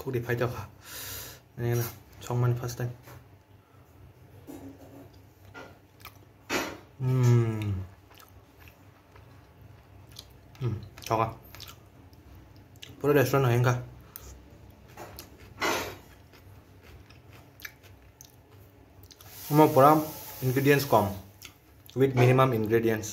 คุกดิไพเจ้าค่ะนี่นะช่องมันฟัสเต็งอืมอืมชอบอะพวกเาเดือดร้หน่อยเองค่ะมาพรามอินกิเดียนส์คอม with minimum ingredients